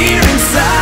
here inside.